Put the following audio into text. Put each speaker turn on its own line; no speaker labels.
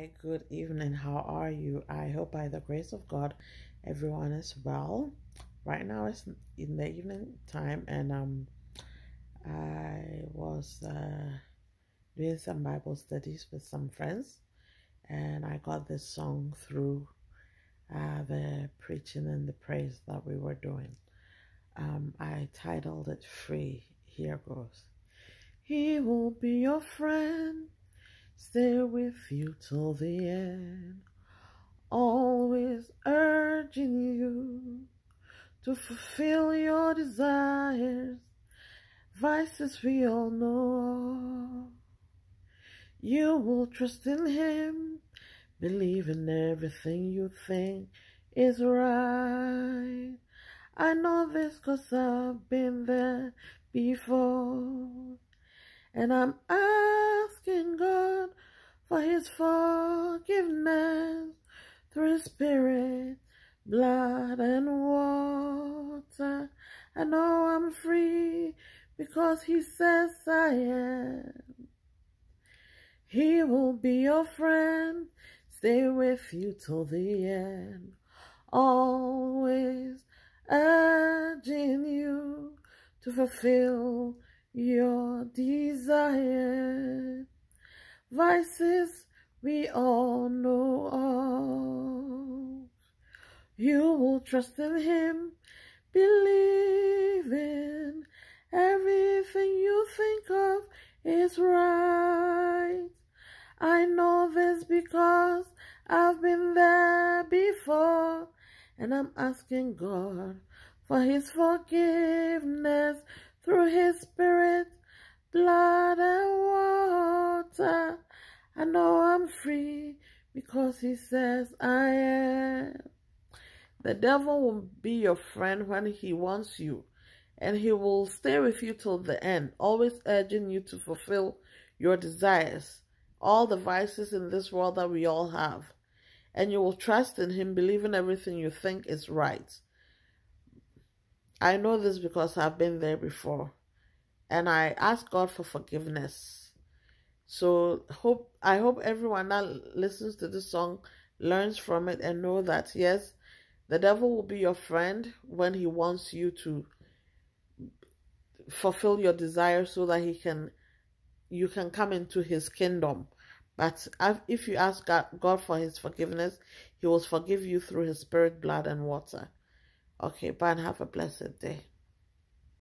Hi, good evening. How are you? I hope by the grace of God everyone is well. Right now it's in the evening time and um I was uh, doing some Bible studies with some friends and I got this song through uh, the preaching and the praise that we were doing. Um, I titled it Free. Here goes. He will be your friend stay with you till the end, always urging you to fulfill your desires, vices we all know. You will trust in Him, believe in everything you think is right. I know this cause I've been there before, and I'm asking God his forgiveness through his spirit, blood and water. I know I'm free because he says I am. He will be your friend, stay with you till the end, always urging you to fulfill your desire. Vices we all know of. You will trust in Him, believe in everything you think of is right. I know this because I've been there before, and I'm asking God for His forgiveness through His Spirit, blood and. I know I'm free because He says I am. The devil will be your friend when he wants you, and he will stay with you till the end, always urging you to fulfill your desires, all the vices in this world that we all have. And you will trust in him, believing everything you think is right. I know this because I've been there before. And I ask God for forgiveness. So hope I hope everyone that listens to this song learns from it and know that yes, the devil will be your friend when he wants you to fulfill your desire so that he can you can come into his kingdom. But if you ask God for his forgiveness, he will forgive you through his spirit, blood, and water. Okay, bye and have a blessed day.